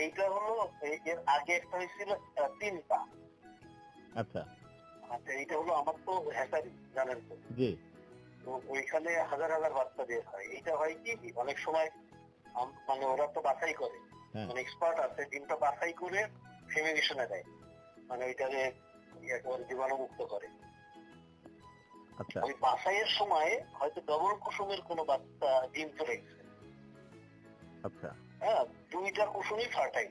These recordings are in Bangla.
এই- এর আগে একটা হয়েছিল তিনটা। আচ্ছা। আচ্ছা এইটা হলো আমার তো হ্যাচারি জানেন তো? জি। তো ওইখানে হাজার হাজার বাচ্চা বের হয়। এইটা হয় কি অনেক সময় মানে ওরা তো বাছাই করে। হ্যাঁ। মানে এক্সপার্ট আছে ডিমটা বাছাই করে ফেমিনেশনে দেয়। মানে ওইটাকে একেবারে জীবাণুমুক্ত করে। আচ্ছা। ওই বাছাইয়ের সময় হয়তো ডবল কুসুমের কোনো বাচ্চা ডিম চলে গেছে। আচ্ছা। দুইটা কুসুমই ফার্টাইল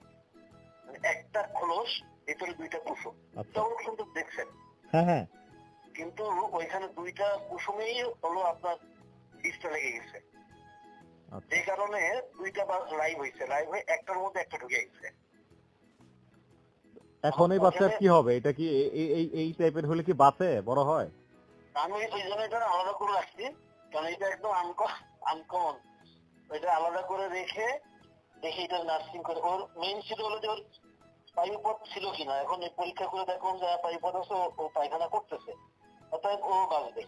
মানে একটা খোলস ভিতরে দুইটা কুসুম। আচ্ছা। ডবল কুসুম দেখছেন। হ্যাঁ হ্যাঁ। কিন্তু ওইখানে দুইটা কুসুমেই হলো আপনার বীজটা লেগে গেছে। আচ্ছা। যে কারণে দুইটা বাস লাইভ হয়েছে লাইভ হয়ে একটার মধ্যে একটা ঢুকে গেছে। এখন এই বাচ্চার কি হবে? এটা কি এই এই টাইপের হলে কি বাঁচে বড় হয়? আমি ওই জন্য এটা আলাদা করে রাখছি কারণ এটা একদম আনকমন এটা আলাদা করে রেখে দেখে এটা নার্সিং করে। ওর মেইন ছিল হলো যে ওর পায়ুপথ ছিল কিনা। এখন এই পরীক্ষা করে দেখুন যে পায়ুপথ আছে ও- পায়খানা করতেছে। অতএব ও বাঁচবে।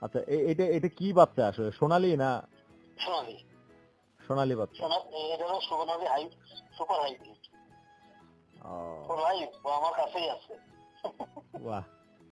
আচ্ছা এটা এটা কি বাচ্চা আসলে? সোনালি না সোনালি। সোনালি বাচ্চা? এটা হলো সোনালি হাই সুপার হাইব্রিড ও। লাইভ আমার কাছেই আছে। বাহ।